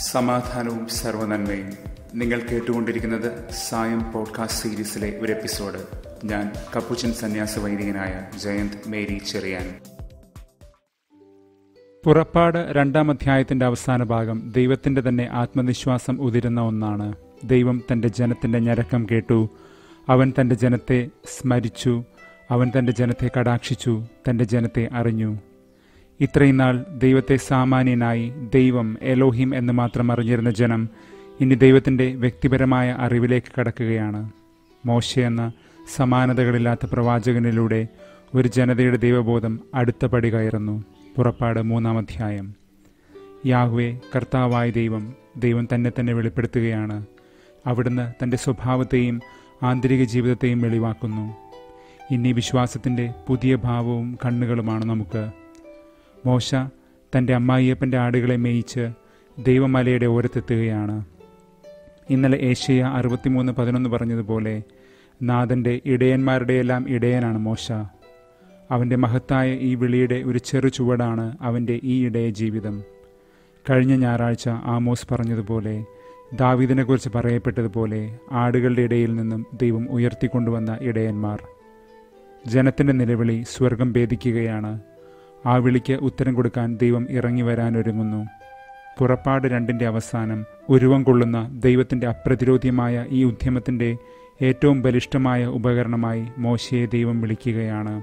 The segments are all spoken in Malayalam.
സമാധാനവും സർവനന്മയും നിങ്ങൾ കേട്ടുകൊണ്ടിരിക്കുന്നത് സായം പോഡ്കാസ്റ്റ് സീരീസിലെ ഒരു എപ്പിസോഡ്. ഞാൻ കപ്പുച്ചൻ സന്യാസ വൈദികനായ ജയന്ത് മേരി ചെറിയാൻ. പുറപ്പാട് രണ്ടാം അധ്യായത്തിന്റെ അവസാന ഭാഗം ദൈവത്തിന്റെ തന്നെ ആത്മവിശ്വാസം ഉതിരുന്ന ഒന്നാണ്. ദൈവം തന്റെ ജനത്തിന്റെ ഞരക്കം കേട്ടു. അവൻ തന്റെ ജനത്തെ സ്മരിച്ചു. അവൻ തന്റെ ജനത്തെ കടാക്ഷിച്ചു. തന്റെ ജനത്തെ അറിഞ്ഞു. ഇത്രയും നാൾ ദൈവത്തെ സാമാന്യനായി ദൈവം എലോഹിം എന്ന് മാത്രം അറിഞ്ഞിരുന്ന ജനം ഇനി ദൈവത്തിന്റെ വ്യക്തിപരമായ അറിവിലേക്ക് കടക്കുകയാണ്. മോശ എന്ന സമാനതകളില്ലാത്ത പ്രവാചകനിലൂടെ ഒരു ജനതയുടെ ദൈവബോധം അടുത്ത പടി കയറുന്നു. പുറപ്പാട് മൂന്നാം അധ്യായം. യാഹ്വെ കർത്താവായ ദൈവം ദൈവം തന്നെ തന്നെ വെളിപ്പെടുത്തുകയാണ്. അവിടുന്ന് തന്റെ സ്വഭാവത്തെയും ആന്തരിക ജീവിതത്തെയും വെളിവാക്കുന്നു. ഇനി വിശ്വാസത്തിന്റെ പുതിയ ഭാവവും കണ്ണുകളുമാണ് നമുക്ക്. മോശ തന്റെ അമ്മായിയപ്പന്റെ ആടുകളെ മേയിച്ച് ദൈവമലയുടെ ഓരത്തെത്തുകയാണ്. ഇന്നലെ ഏഷ്യ അറുപത്തിമൂന്ന് പതിനൊന്ന് പറഞ്ഞതുപോലെ നാഥന്റെ ഇടയന്മാരുടെയെല്ലാം ഇടയനാണ് മോശ. അവന്റെ മഹത്തായ ഈ വിളിയുടെ ഒരു ചെറു ചുവടാണ് അവന്റെ ഈ ഇടയ ജീവിതം. കഴിഞ്ഞ ഞായറാഴ്ച ആമോസ് പറഞ്ഞതുപോലെ ദാവീദിനെക്കുറിച്ച് പറയപ്പെട്ടതുപോലെ ആടുകളുടെ ഇടയിൽ നിന്നും ദൈവം ഉയർത്തിക്കൊണ്ടുവന്ന ഇടയന്മാർ. ജനത്തിന്റെ നിലവിളി സ്വർഗം ഭേദിക്കുകയാണ്. ആ വിളിക്ക് ഉത്തരം കൊടുക്കാൻ ദൈവം ഇറങ്ങി വരാനൊരുങ്ങുന്നു പുറപ്പാട് രണ്ടിന്റെ അവസാനം ഉരുവം കൊള്ളുന്ന ദൈവത്തിന്റെ അപ്രതിരോധ്യമായ ഈ ഉദ്യമത്തിന്റെ ഏറ്റവും ബലിഷ്ഠമായ ഉപകരണമായി മോശയെ ദൈവം വിളിക്കുകയാണ്.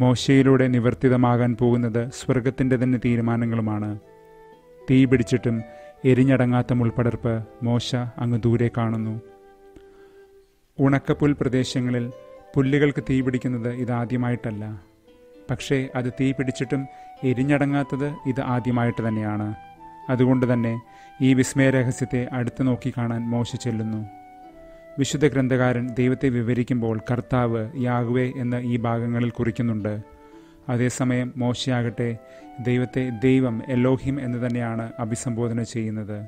മോശയിലൂടെ നിവർത്തിതമാകാൻ പോകുന്നത് സ്വർഗത്തിന്റെ തന്നെ തീരുമാനങ്ങളുമാണ്. തീ പിടിച്ചിട്ടും എരിഞ്ഞടങ്ങാത്ത മുൾപ്പടർപ്പ് മോശ അങ്ങ് ദൂരെ കാണുന്നു. ഉണക്കപ്പുൽ പ്രദേശങ്ങളിൽ പുല്ലുകൾക്ക് തീ പിടിക്കുന്നത് ഇതാദ്യമായിട്ടല്ല. പക്ഷേ അത് തീ പിടിച്ചിട്ടും എരിഞ്ഞടങ്ങാത്തത് ഇത് ആദ്യമായിട്ട് തന്നെയാണ്. അതുകൊണ്ട് തന്നെ ഈ വിസ്മയ രഹസ്യത്തെ അടുത്തു നോക്കി കാണാൻ മോശ ചെല്ലുന്നു. വിശുദ്ധ ഗ്രന്ഥകാരൻ ദൈവത്തെ വിവരിക്കുമ്പോൾ കർത്താവ് യാഹ്വേ എന്ന് ഈ ഭാഗങ്ങളിൽ കുറിക്കുന്നുണ്ട്. അതേസമയം മോശയാകട്ടെ ദൈവത്തെ ദൈവം എലോഹിം എന്ന് തന്നെയാണ് അഭിസംബോധന ചെയ്യുന്നത്.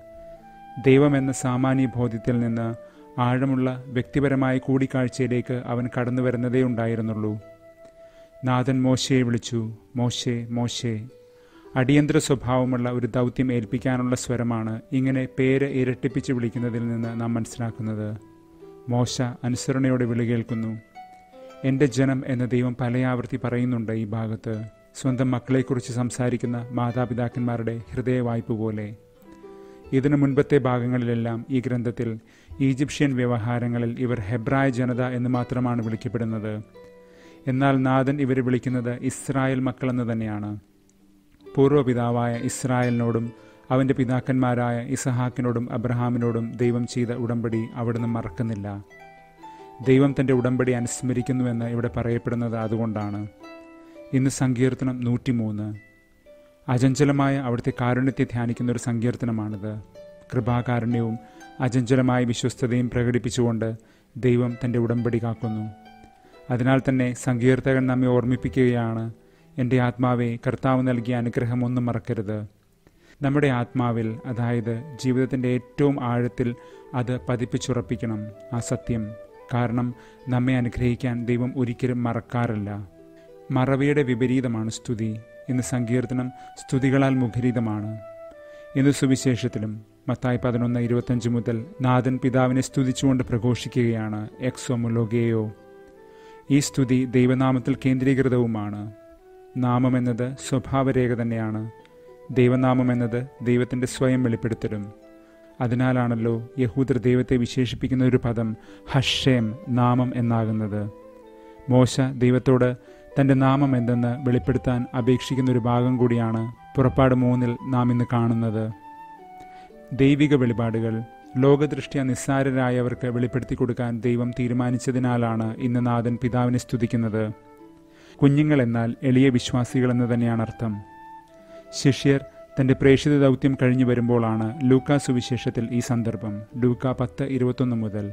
ദൈവം എന്ന സാമാന്യ ബോധ്യത്തിൽ നിന്ന് ആഴമുള്ള വ്യക്തിപരമായ കൂടിക്കാഴ്ചയിലേക്ക് അവൻ കടന്നു വരുന്നതേ ഉണ്ടായിരുന്നുള്ളൂ. നാഥൻ മോശയെ വിളിച്ചു മോശെ മോശെ അടിയന്തര സ്വഭാവമുള്ള ഒരു ദൗത്യം ഏൽപ്പിക്കാനുള്ള സ്വരമാണ് ഇങ്ങനെ പേര് ഇരട്ടിപ്പിച്ച് വിളിക്കുന്നതിൽ നിന്ന് നാം മനസ്സിലാക്കുന്നത്. മോശ അനുസരണയോടെ വിളി കേൾക്കുന്നു എന്റെ ജനം എന്ന ദൈവം പലയാവർത്തി പറയുന്നുണ്ട് ഈ ഭാഗത്ത്. സ്വന്തം മക്കളെക്കുറിച്ച് സംസാരിക്കുന്ന മാതാപിതാക്കന്മാരുടെ ഹൃദയവായ്പ പോലെ. ഇതിനു മുൻപത്തെ ഭാഗങ്ങളിലെല്ലാം ഈ ഗ്രന്ഥത്തിൽ ഈജിപ്ഷ്യൻ വ്യവഹാരങ്ങളിൽ ഇവർ ഹെബ്രായ ജനത എന്ന് മാത്രമാണ് വിളിക്കപ്പെടുന്നത്. എന്നാൽ നാഥൻ ഇവരെ വിളിക്കുന്നത് ഇസ്രായേൽ മക്കളെന്ന് തന്നെയാണ്. പൂർവപിതാവായ ഇസ്രായേലിനോടും അവന്റെ പിതാക്കന്മാരായ ഇസഹാക്കിനോടും അബ്രഹാമിനോടും ദൈവം ചെയ്ത ഉടമ്പടി അവിടുന്ന് മറക്കുന്നില്ല. ദൈവം തന്റെ ഉടമ്പടി അനുസ്മരിക്കുന്നുവെന്ന് ഇവിടെ പറയപ്പെടുന്നത് അതുകൊണ്ടാണ്. ഇന്ന് സങ്കീർത്തനം നൂറ്റിമൂന്ന്. അചഞ്ചലമായ അവിടുത്തെ കാരുണ്യത്തെ ധ്യാനിക്കുന്ന ഒരു സങ്കീർത്തനമാണിത്. കൃപാകാരുണ്യവും അചഞ്ചലമായ വിശ്വസ്തതയും പ്രകടിപ്പിച്ചുകൊണ്ട് ദൈവം തന്റെ ഉടമ്പടി കാക്കുന്നു. അതിനാൽ തന്നെ സങ്കീർത്തകൻ നമ്മെ ഓർമ്മിപ്പിക്കുകയാണ്. എന്റെ ആത്മാവെ കർത്താവ് നൽകിയ അനുഗ്രഹം ഒന്നും മറക്കരുത്. നമ്മുടെ ആത്മാവിൽ അതായത് ജീവിതത്തിന്റെ ഏറ്റവും ആഴത്തിൽ അത് പതിപ്പിച്ചുറപ്പിക്കണം. ആ സത്യം. കാരണം നമ്മെ അനുഗ്രഹിക്കാൻ ദൈവം ഒരിക്കലും മറക്കാറില്ല. മറവിയുടെ വിപരീതമാണ് സ്തുതി. ഇന്ന് സങ്കീർത്തനം സ്തുതികളാൽ മുഖരിതമാണ്. ഇന്ന് സുവിശേഷത്തിലും മത്തായി പതിനൊന്ന് ഇരുപത്തഞ്ച് മുതൽ നാഥൻ പിതാവിനെ സ്തുതിച്ചുകൊണ്ട് പ്രഘോഷിക്കുകയാണ്. എക്സോ മുലോഗേയോ ഈ സ്തുതി ദൈവനാമത്തിൽ കേന്ദ്രീകൃതവുമാണ്. നാമം എന്നത് സ്വഭാവരേഖ തന്നെയാണ്. ദൈവനാമം എന്നത് ദൈവത്തിന്റെ സ്വയം വെളിപ്പെടുത്തലും. അതിനാലാണല്ലോ യഹൂദർ ദൈവത്തെ വിശേഷിപ്പിക്കുന്ന ഒരു പദം ഹഷേം നാമം എന്നാകുന്നത്. മോശ ദൈവത്തോട് തന്റെ നാമം എന്തെന്ന് വെളിപ്പെടുത്താൻ അപേക്ഷിക്കുന്ന ഒരു ഭാഗം കൂടിയാണ് പുറപ്പാട് മൂന്നിൽ നാം ഇന്ന് കാണുന്നത്. ദൈവിക വെളിപാടുകൾ ലോകദൃഷ്ട്യ നിസ്സാരരായവർക്ക് വെളിപ്പെടുത്തി കൊടുക്കാൻ ദൈവം തീരുമാനിച്ചതിനാലാണ് ഇന്ന് നാഥൻ പിതാവിനെ സ്തുതിക്കുന്നത്. കുഞ്ഞുങ്ങൾ എന്നാൽ എളിയ വിശ്വാസികളെന്ന് തന്നെയാണ് അർത്ഥം. ശിഷ്യർ തന്റെ പ്രേക്ഷിത ദൗത്യം കഴിഞ്ഞു വരുമ്പോഴാണ് ലൂക്ക സുവിശേഷത്തിൽ ഈ സന്ദർഭം. ലൂക്ക പത്ത് ഇരുപത്തൊന്ന് മുതൽ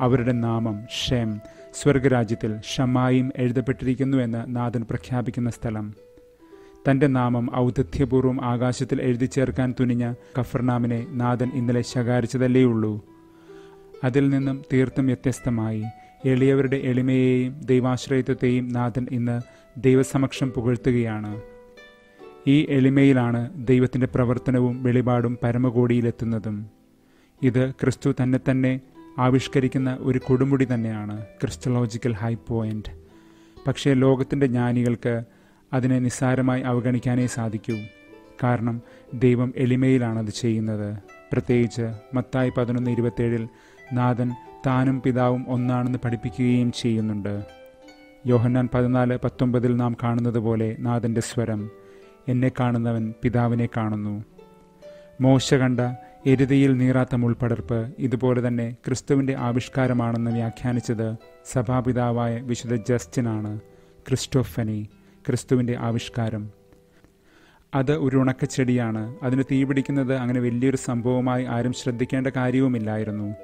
അവരുടെ നാമം ഷേം സ്വർഗരാജ്യത്തിൽ ഷമായും എഴുതപ്പെട്ടിരിക്കുന്നു എന്ന് നാഥൻ പ്രഖ്യാപിക്കുന്ന സ്ഥലം. തന്റെ നാമം ഔദ്ധത്യപൂർവം ആകാശത്തിൽ എഴുതി ചേർക്കാൻ തുനിഞ്ഞ കഫർനാമിനെ നാഥൻ ഇന്നലെ ശകാരിച്ചതല്ലേയുള്ളൂ. അതിൽ നിന്നും തീർത്തും വ്യത്യസ്തമായി എളിയവരുടെ എളിമയെയും ദൈവാശ്രയത്വത്തെയും നാഥൻ ഇന്ന് ദൈവസമക്ഷം പുകഴ്ത്തുകയാണ്. ഈ എളിമയിലാണ് ദൈവത്തിന്റെ പ്രവർത്തനവും വെളിപാടും പരമകോടിയിലെത്തുന്നതും. ഇത് ക്രിസ്തു തന്നെ തന്നെ ആവിഷ്കരിക്കുന്ന ഒരു കൊടുമുടി തന്നെയാണ് ക്രിസ്റ്റലോജിക്കൽ ഹൈ പോയിന്റ്. പക്ഷേ ലോകത്തിന്റെ ജ്ഞാനികൾക്ക് അതിനെ നിസ്സാരമായി അവഗണിക്കാനേ സാധിക്കൂ. കാരണം ദൈവം എളിമയിലാണ് അത് ചെയ്യുന്നത്. പ്രത്യേകിച്ച് മത്തായി പതിനൊന്ന് ഇരുപത്തേഴിൽ നാഥൻ താനും പിതാവും ഒന്നാണെന്ന് പഠിപ്പിക്കുകയും ചെയ്യുന്നുണ്ട്. യോഹന്നാൻ പതിനാല് പത്തൊമ്പതിൽ നാം കാണുന്നത് പോലെ നാഥന്റെ സ്വരം എന്നെ കാണുന്നവൻ പിതാവിനെ കാണുന്നു. മോശ കണ്ട എരുതിയിൽ നീറാത്ത മുൾപ്പടർപ്പ് ഇതുപോലെ തന്നെ ക്രിസ്തുവിന്റെ ആവിഷ്കാരമാണെന്ന് വ്യാഖ്യാനിച്ചത് സഭാപിതാവായ വിശുദ്ധ ജസ്റ്റിനാണ് ക്രിസ്റ്റോഫനി. ക്രിസ്തുവിന്റെ ആവിഷ്കാരം. അത് ഒരു ഉണക്കച്ചെടിയാണ്. അതിന് തീപിടിക്കുന്നത് അങ്ങനെ വലിയൊരു സംഭവമായി ആരും ശ്രദ്ധിക്കേണ്ട കാര്യവുമില്ലായിരുന്നു.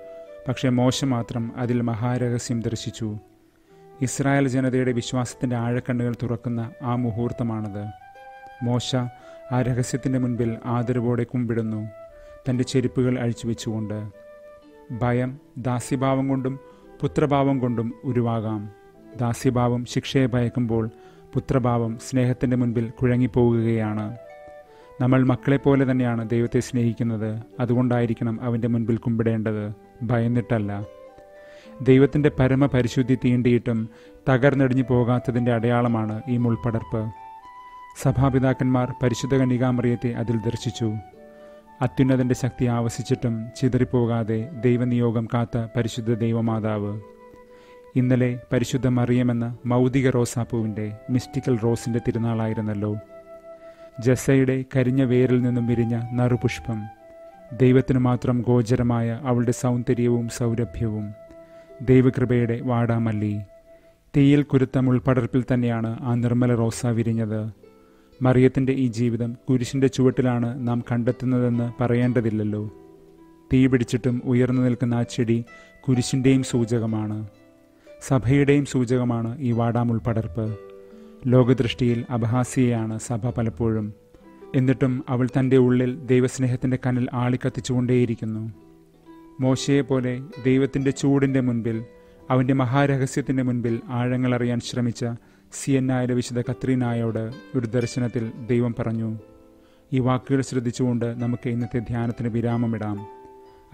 പക്ഷേ മോശം മാത്രം അതിൽ മഹാരഹസ്യം ദർശിച്ചു. ഇസ്രായേൽ ജനതയുടെ വിശ്വാസത്തിന്റെ ആഴക്കണ്ണുകൾ തുറക്കുന്ന ആ മുഹൂർത്തമാണത്. മോശ ആ രഹസ്യത്തിന്റെ മുൻപിൽ ആദരവോടെ കുമ്പിടുന്നു. തന്റെ ചെരുപ്പുകൾ അഴിച്ചു വെച്ചുകൊണ്ട്. ഭയം ദാസ്യഭാവം കൊണ്ടും പുത്രഭാവം കൊണ്ടും ഉരുവാകാം. ദാസ്യഭാവം ശിക്ഷയെ ഭയക്കുമ്പോൾ പുത്രഭാവം സ്നേഹത്തിന്റെ മുൻപിൽ കുഴങ്ങിപ്പോവുകയാണ് നമ്മൾ മക്കളെപ്പോലെ തന്നെയാണ് ദൈവത്തെ സ്നേഹിക്കുന്നത്. അതുകൊണ്ടായിരിക്കണം അവന്റെ മുൻപിൽ കുമ്പിടേണ്ടത്. ഭയന്നിട്ടല്ല. ദൈവത്തിന്റെ പരമപരിശുദ്ധി തീണ്ടിയിട്ടും തകർന്നടിഞ്ഞു പോകാത്തതിന്റെ അടയാളമാണ് ഈ മുൾപ്പടർപ്പ് സഭാപിതാക്കന്മാർ പരിശുദ്ധ കന്യകാമറിയത്തെ അതിൽ ദർശിച്ചു. അത്യുന്നതന്റെ ശക്തി ആവശിച്ചിട്ടും ചിതറിപ്പോകാതെ ദൈവനിയോഗം കാത്ത പരിശുദ്ധ ദൈവമാതാവ്. ഇന്നലെ പരിശുദ്ധ മറിയമെന്ന മൗതിക റോസാപ്പൂവിന്റെ മിസ്റ്റിക്കൽ റോസിന്റെ തിരുനാളായിരുന്നല്ലോ. ജസയുടെ കരിഞ്ഞ വേരിൽ നിന്നും വിരിഞ്ഞ നറുപുഷ്പം ദൈവത്തിനു മാത്രം ഗോചരമായ അവളുടെ സൗന്ദര്യവും സൗരഭ്യവും ദൈവകൃപയുടെ വാടാമല്ലി തീയിൽ കുരുത്ത മുൾപടർപ്പിൽ തന്നെയാണ് ആ നിർമ്മല റോസ വിരിഞ്ഞത്. മറിയത്തിന്റെ ഈ ജീവിതം കുരിശിന്റെ ചുവട്ടിലാണ് നാം കണ്ടെത്തുന്നതെന്ന് പറയേണ്ടതില്ലല്ലോ. തീ പിടിച്ചിട്ടും ഉയർന്നു നിൽക്കുന്ന ആ ചെടി കുരിശിന്റെയും സൂചകമാണ്. സഭയുടെയും സൂചകമാണ് ഈ വാടാമുൾപടർപ്പ് ലോകദൃഷ്ടിയിൽ അപഹാസ്യയാണ് സഭ പലപ്പോഴും. എന്നിട്ടും അവൾ തന്റെ ഉള്ളിൽ ദൈവസ്നേഹത്തിന്റെ കനൽ ആളിക്കത്തിച്ചുകൊണ്ടേയിരിക്കുന്നു. മോശയെപ്പോലെ ദൈവത്തിന്റെ ചൂടിന്റെ മുൻപിൽ അവന്റെ മഹാരഹസ്യത്തിന്റെ മുൻപിൽ ആഴങ്ങളറിയാൻ ശ്രമിച്ച സി എൻ ആയുടെ വിശുദ്ധ കത്രീനായോട് ഒരു ദർശനത്തിൽ ദൈവം പറഞ്ഞു ഈ വാക്കുകൾ ശ്രദ്ധിച്ചുകൊണ്ട് നമുക്ക് ഇന്നത്തെ ധ്യാനത്തിന് വിരാമമിടാം.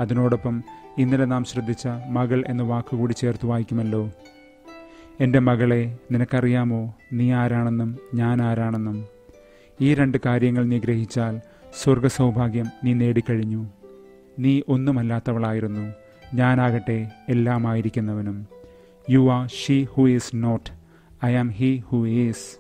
അതിനോടൊപ്പം ഇന്നലെ നാം ശ്രദ്ധിച്ച മകൾ എന്ന വാക്കുകൂടി ചേർത്ത് വായിക്കുമല്ലോ. എന്റെ മകളെ നിനക്കറിയാമോ നീ ആരാണെന്നും ഞാൻ ആരാണെന്നും? ഈ രണ്ട് കാര്യങ്ങൾ നീ ഗ്രഹിച്ചാൽ സ്വർഗസൗഭാഗ്യം നീ നേടിക്കഴിഞ്ഞു. നീ ഒന്നുമല്ലാത്തവളായിരുന്നു. ഞാനാകട്ടെ എല്ലാമായിരിക്കുന്നവനും. You are she who is not I am he who is